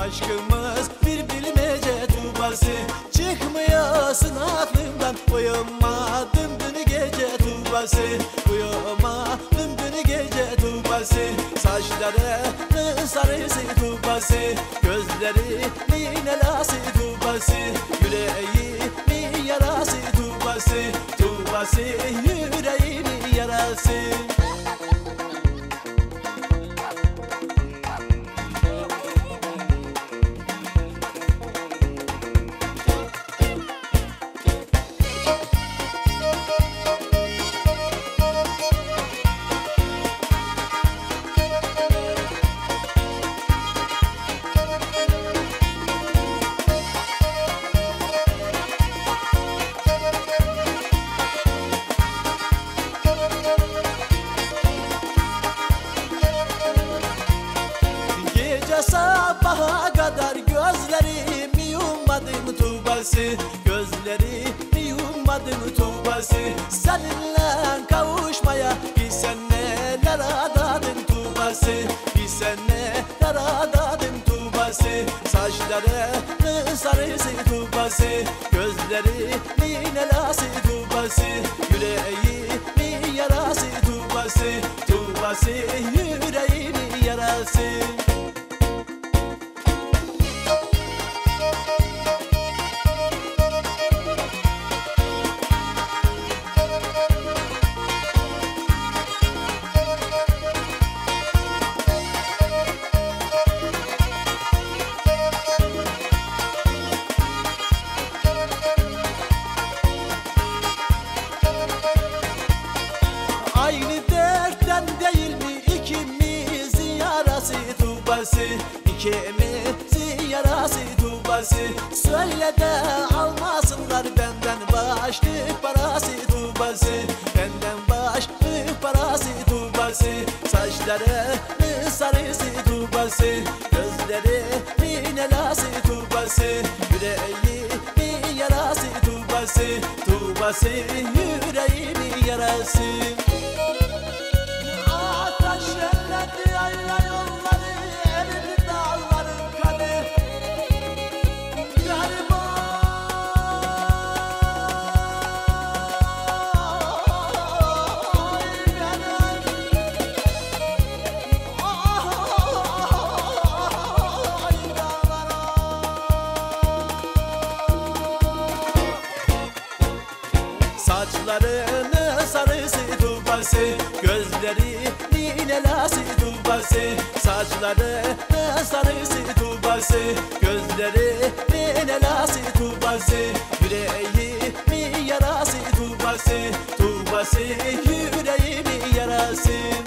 Aşkımız bir bilmece tubası. Çıkmıyorsun aklımdan Uyumadım dün gece tubası. Uyumadım dün gece tubası. Saçlarının sarısı tubası. Gözlerinin elası tubası. Yüreğimin yarası tubası. Tubası yüreğimin yarası. Yummadım tubası Gözlerimi yummadım tubası Seninle kavuşmaya bir sen neler adadın tubası Bir sen neler adadın tubası Saçlarının sarısı tubası Gözlerinin elası tubası Yüreğimin yarası tubası Tubası yüreğimin yarası tubası Söyle de almasınlar benden başlık parası tubası. Benden başlık parası tubası. Saçlarının sarısı tubası. Gözlerimin elası tubası. Yüreğimin yarası tubası. Tubası yüreğimin yarası Saçlarını sarısı tubası Gözlerinin elası tubası Saçlarını sarısı tubası Gözlerinin elası tubası Yüreğimin yarası tubası Tubası yüreğimin yarası